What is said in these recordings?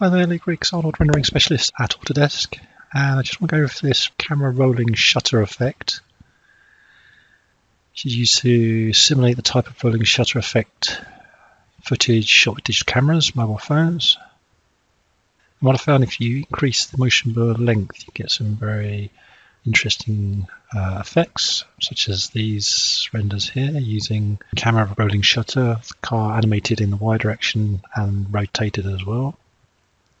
Hi there, Lee Griggs, Arnold Rendering Specialist at Autodesk, and I just want to go over this camera rolling shutter effect. Which is used to simulate the type of rolling shutter effect footage shot with digital cameras, mobile phones. And what I found, if you increase the motion blur length, you get some very interesting uh, effects, such as these renders here, using camera rolling shutter, the car animated in the Y direction and rotated as well.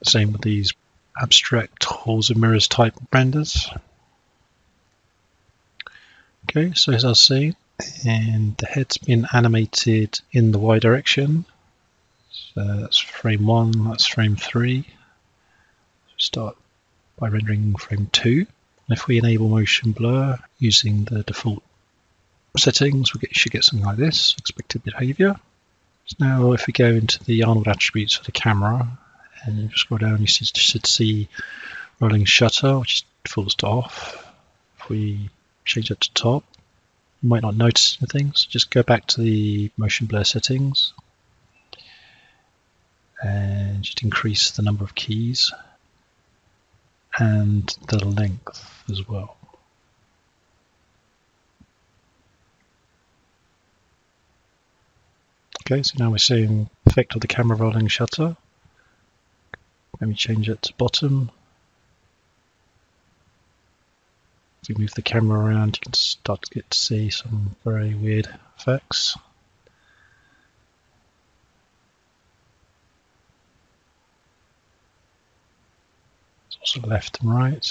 Same with these abstract halls of mirrors type renders. Okay, so as I saying, and the head's been animated in the Y direction. So that's frame one, that's frame three. Start by rendering frame two. And if we enable motion blur using the default settings, we get, should get something like this, expected behavior. So now if we go into the Arnold attributes for the camera and if you scroll down, you should see rolling shutter, which is off. If we change that to top, you might not notice anything. So just go back to the motion blur settings and just increase the number of keys and the length as well. Okay, so now we're seeing effect of the camera rolling shutter. Let me change it to bottom. If we move the camera around, you can start to get to see some very weird effects. It's also left and right.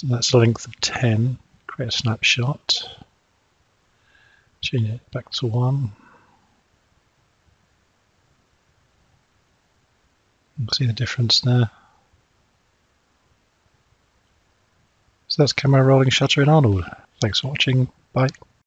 So that's a length of 10. Create a snapshot. Change it back to 1. You can see the difference there. So that's camera rolling shutter in Arnold. Thanks for watching. Bye.